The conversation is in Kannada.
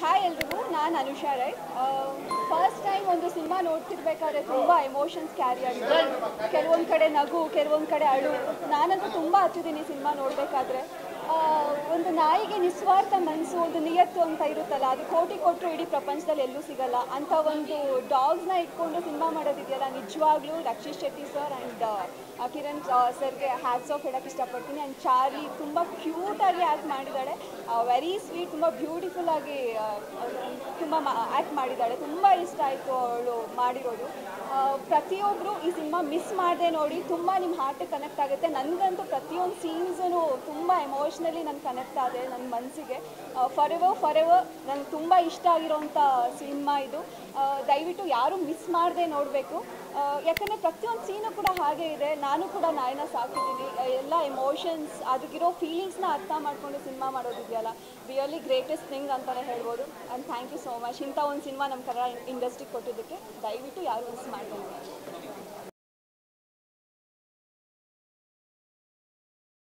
ಹಾಯ್ ಎಲ್ರಿಗೂ, ನಾನು ಅನುಷಾ ರೈ. ಫಸ್ಟ್ ಟೈಮ್ ಒಂದು ಸಿನಿಮಾ ನೋಡ್ತಿರ್ಬೇಕಾದ್ರೆ ತುಂಬ ಎಮೋಷನ್ಸ್ ಕ್ಯಾರಿ ಆಗಿದೆ ಕೆಲವೊಂದು ಕಡೆ ನಗು, ಕೆಲವೊಂದು ಕಡೆ ಅಳು. ನಾನಂತೂ ತುಂಬ ಹಚ್ಚಿದ್ದೀನಿ ಸಿನಿಮಾ ನೋಡಬೇಕಾದ್ರೆ. ಒಂದು ನಾಯಿಗೆ ನಿಸ್ವಾರ್ಥ ಮನಸ್ಸು ಒಂದು ನಿಯತ್ತು ಅಂತ ಇರುತ್ತಲ್ಲ, ಅದು ಕೋಟಿ ಕೊಟ್ಟರು ಇಡೀ ಪ್ರಪಂಚದಲ್ಲಿ ಎಲ್ಲೂ ಸಿಗಲ್ಲ. ಅಂತ ಒಂದು ಡಾಗ್ಸ್ನ ಇಟ್ಕೊಂಡು ಸಿನಿಮಾ ಮಾಡೋದಿದೆಯಲ್ಲ, ನಿಜವಾಗ್ಲೂ ರಕ್ಷಿತ್ ಶೆಟ್ಟಿ ಸರ್ ಆ್ಯಂಡ್ ಕಿರಣ್ ಸರ್ಗೆ ಹ್ಯಾಟ್ಸ್ ಆಫ್ ಹೇಳಕ್ಕೆ ಇಷ್ಟಪಡ್ತೀನಿ. ಆ್ಯಂಡ್ ಚಾರ್ಲಿ ತುಂಬ ಕ್ಯೂಟಾಗಿ ಆ್ಯಕ್ಟ್ ಮಾಡಿದ್ದಾಳೆ. ವೆರಿ ಸ್ವೀಟ್ ತುಂಬ ಬ್ಯೂಟಿಫುಲ್ ಆಗಿ ತುಂಬ ಆ್ಯಕ್ಟ್ ಮಾಡಿದ್ದಾಳೆ. ತುಂಬ ಇಷ್ಟ ಆಯಿತು ಅವಳು ಮಾಡಿರೋದು. ಪ್ರತಿಯೊಬ್ಬರು ಈ ಸಿನಿಮಾ ಮಿಸ್ ಮಾಡದೆ ನೋಡಿ ತುಂಬ ನಿಮ್ಮ ಹಾರ್ಟಿಗೆ ಕನೆಕ್ಟ್ ಆಗುತ್ತೆ. ನನಗಂತೂ ಪ್ರತಿಯೊಂದು ಸೀನ್ಸೂ ತುಂಬ ಎಮೋಷ್ನಲಿ ನಾನು ಕನೆಕ್ಟ್ ಆದೆ ನನ್ನ ಮನಸ್ಸಿಗೆ ಫಾರ್ ಎವರ್ ಫಾರ್ ಎವರ್ ನಂಗೆ ತುಂಬ ಇಷ್ಟ ಆಗಿರೋಂಥ ಸಿನಿಮಾ ಇದು. ದಯವಿಟ್ಟು ಯಾರೂ ಮಿಸ್ ಮಾಡದೆ ನೋಡಬೇಕು. ಯಾಕಂದರೆ ಪ್ರತಿಯೊಂದು ಸೀನು ಕೂಡ ಹಾಗೆ ಇದೆ. ನಾನು ಕೂಡ ನಾಯನ ಸಾಕಿದ್ದೀನಿ. ಎಲ್ಲ ಎಮೋಷನ್ಸ್ ಅದಕ್ಕಿರೋ ಫೀಲಿಂಗ್ಸ್ನ ಅರ್ಥ ಮಾಡಿಕೊಂಡು ಸಿನಿಮಾ ಮಾಡೋದಿದೆಯಲ್ಲ? ರಿಯಲಿ ಗ್ರೇಟೆಸ್ಟ್ ಥಿಂಗ್ ಅಂತಲೇ ಹೇಳ್ಬೋದು. And thank you so much ಇಂಥ ಒಂದು ಸಿನಿಮಾ ನಮ್ಮ ಕನ್ನಡ ಇಂಡಸ್ಟ್ರಿಗೆ ಕೊಟ್ಟಿದ್ದಕ್ಕೆ ದಯವಿಟ್ಟು ಯಾರು ಮಿಸ್ ಮಾಡ್ಕೊಂಡು